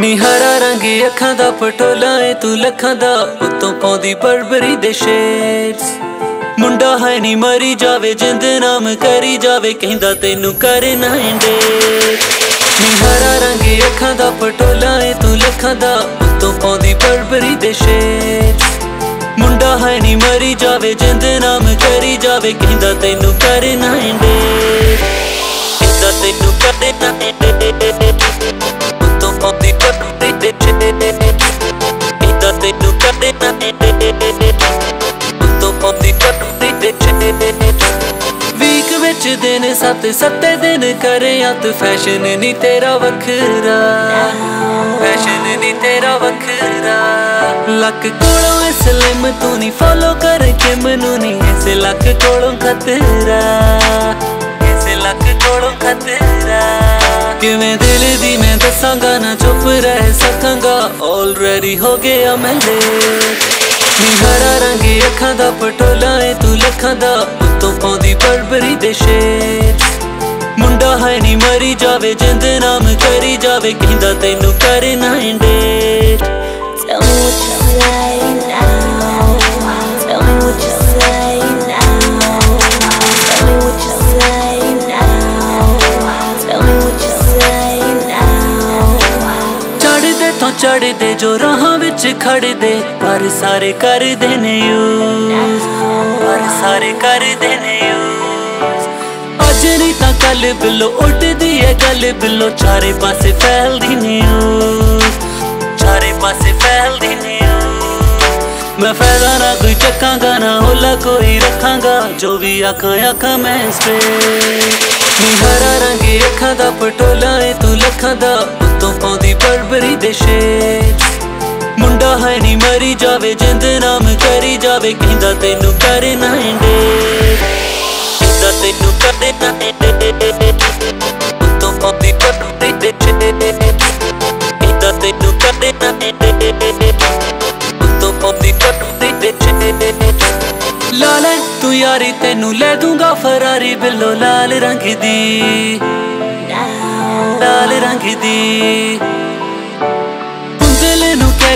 ਨੀ ਹਰਾ ਰੰਗ ਅੱਖਾਂ ਦਾ ਪਟੋਲਾ ਏ, ਤੂੰ ਲੱਖਾਂ ਦਾ, ਉਤੋਂ ਪਾਉਂਦੀ ਬਰਬਰੀ ਦੇ ਸ਼ੇਡਸ ਮੁੰਡਾ ਹੈ ਨੀ ਮਰੀ ਜਾਵੇ, ਜਿੰਦ ਨਾਮ ਕਰੀ ਜਾਵੇ, ਕਹਿੰਦਾ ਤੈਨੂੰ ਕਰੇ ਨਾ ਇੰਡੇ ਨੀ ਹਰਾ ਰੰਗ ਅੱਖਾਂ ਦਾ ਪਟੋਲਾ ਏ, ਤੂੰ ਲੱਖਾਂ ਦਾ, ਉਤੋਂ ਪਾਉਂਦੀ ਬਰਬਰੀ ਦੇ ਸ਼ੇਡਸ ਮੁੰਡਾ ਹੈ ਨੀ ਮਰੀ ਜਾਵੇ, ਜਿੰਦ ਨਾਮ ਕਰੀ ਜਾਵੇ, ਕਹਿੰਦਾ ਤੈਨੂੰ ਕਰੇ ਨਾ ਇੰਡੇ ਕਹਿੰਦਾ ਤੈਨੂੰ ਕਰੇ ਨਾ ਤੈਨੂੰ ਕਰੇ ਨਾ ਇੰਡੇ ਪਾਉਂਦੀ ਬਰਬਰੀ ਦੇ ਸ਼ੇਡਸ ਵੀਕ ਵਿੱਚ ਦਿਨ ਸੱਤ, ਸੱਤੇ ਦਿਨ ਕਰੇ ਅਤ। ਫੈਸ਼ਨ ਨਹੀਂ ਤੇਰਾ ਵੱਖਰਾ। ਫੈਸ਼ਨ ਨਹੀਂ ਤੇਰਾ ਵੱਖਰਾ। ਲੱਕ ਕੋਲੋਂ ਐ ਸਲਿਮ ਤੂੰ ਨਹੀਂ ਫੋਲੋ ਕਰ ਮੈਨੂੰ ਨਹੀਂ ਐਸੇ ਲੱਕ ਕੋਲੋਂ ਖਤਰਾ। ਐਸੇ ਲੱਕ ਕੋਲੋਂ ਖਤਰਾ। ਕਿਵੇਂ ਦਿਲ ਦੀ ਮੈਂ ਦੱਸ? ਆਲਰੇਡੀ ਹੋ ਗਿਆ ਮੈਂ ਲੇਟ ਨੀ ਹਰਾ ਰੰਗ ਅੱਖਾਂ ਦਾ ਪਟੋਲਾ, ਏ ਤੂੰ ਲੱਖਾਂ ਦਾ। ਉਤੋਂ ਪਾਉਂਦੀ ਬਰਬਰੀ ਦੇ ਸ਼ੇਡ ਮੁੰਡਾ ਹੈ ਨੀ ਮਰੀ ਜਾਵੇ, ਜਿੰਦ ਨਾਮ ਕਰੀ ਜਾਵੇ। ਕਹਿੰਦਾ ਤੈਨੂੰ ਕਰੇ ਨਾ ਇੰਡੇ Tell me what you say ਚੜਦੇ ਜੋ ਰਾਹਾਂ ਵਿੱਚ ਖੜਦੇ, ਪਰ ਸਾਰੇ ਕਰਦੇ ਨੇ ਯੂਜ਼ ਪਰ ਸਾਰੇ ਕਰਦੇ ਨੇ ਯੂਜ਼ ਅੱਜ ਨਹੀਂ ਤਾਂ ਕੱਲ ਬਿੱਲੋ ਉੱਡਦੀ ਏ ਗੱਲ ਬਿੱਲੋ ਚਾਰੇ ਪਾਸੇ ਫੈਲਦੀ ਨਿਊਜ਼ ਚਾਰੇ ਪਾਸੇ ਫੈਲਦੀ ਨਿਊਜ਼ ਮੈਂ ਫਾਇਦਾ ਨਾ ਕੋਈ ਚੱਕਾਂਗਾ, ਨਾ ਹੋਲਾ ਕੋਈ ਰੱਖਾਂਗਾ, ਜੋ ਵੀ ਆਖਾਂ ਆਖਾਂ ਮੈਂ ਸਟ੍ਰੇਟ ਨੀ ਹਰਾ ਰੰਗ ਅੱਖਾਂ ਦਾ, ਪਟੋਲਾ ਏ ਤੂੰ ਲੱਖਾਂ ਦਾ। ਉਤੋਂ ਦੇ ਸ਼ੇਡ ਮੁੰਡਾ ਹੈ ਨੀ, ਮਰੀ ਜਾਵੇ, ਜਿੰਦ ਨਾਮ ਕਰੀ ਜਾਵੇ। ਕਹਿੰਦਾ ਤੈਨੂੰ ਕਰੇ ਨਾ ਇੰਡੇ ਕਹਿੰਦਾ ਤੈਨੂੰ ਕਰੇ ਨਾ ਇੰਡੇ ਉਤੋਂ ਪਾਉਂਦੀ ਬਰਬਰੀ ਦੇ ਸ਼ੇਡ ਕਹਿੰਦਾ ਤੈਨੂੰ ਕਰੇ ਨਾ ਇੰਡੇ ਉਤੋਂ ਪਾਉਂਦੀ ਬਰਬਰੀ ਦੇ ਸ਼ੇਡ ਲਾਲੇ, ਤੂੰ ਯਾਰੀ ਤੈਨੂੰ ਲੈ ਦੂੰਗਾ ਫਰਾਰੀ ਬਿੱਲੋ ਲਾਲ ਰੰਗ ਦੀ। ਲਾਲ ਰੰਗ ਦੀ।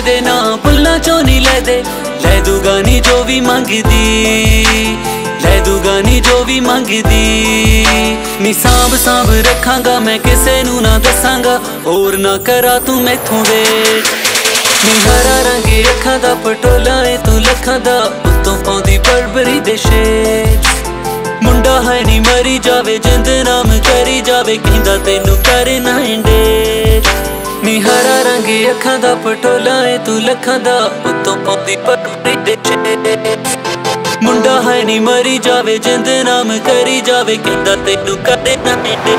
ਦੇ ਨਾ ਬੁੱਲਾਂ ਚੋਂ ਨਹੀਂ ਲੈ ਲੈ ਦੂਗਾ ਨੀ ਜੋ ਵੀ ਮੰਗਦੀ, ਲੈ ਦੂਗਾ ਨੀ ਜੋ ਵੀ ਮੰਗਦੀ। ਨੀ ਸਾਂਭ ਸਾਂਭ ਰੱਖਾਂਗਾ, ਮੈਂ ਕਿਸੇ ਨੂੰ ਨਾ ਦੱਸਾਂਗਾ। ਹੋਰ ਨਾ ਕਰਾ ਤੂੰ ਮੈਥੋਂ ਵੇਟ ਨੀ ਹਰਾ ਰੰਗ ਅੱਖਾਂ ਦਾ, ਪਟੋਲਾ ਏ ਤੂੰ ਲੱਖਾਂ ਦਾ। ਉਤੋਂ ਪਾਉਂਦੀ ਬਰਬਰੀ ਦੇ ਸ਼ੇਡ ਮੁੰਡਾ ਹੈ ਨੀ ਮਰੀ ਜਾਵੇ, ਜਿੰਦ ਨਾਮ ਕਰੀ ਜਾਵੇ, ਕਹਿੰਦਾ ਤੈਨੂੰ ਕਰੇ ਨਾ ਇੰਡੇ। ਨੀ ਹਰਾ ਰੰਗ ਅੱਖਾਂ ਦਾ ਪਟੋਲਾ ਏ ਤੂੰ ਲੱਖਾਂ ਦਾ ਉਤੋਂ ਪਾਉਂਦੀ ਬਰਬਰੀ ਦੇ ਸ਼ੇਡ ਮੁੰਡਾ ਹੈ ਨੀ ਮਰੀ ਜਾਵੇ, ਜਿੰਦ ਨਾਮ ਕਰੀ ਜਾਵੇ, ਕਹਿੰਦਾ ਤੈਨੂੰ ਕਰੇ ਨਾ ਇੰਡੇ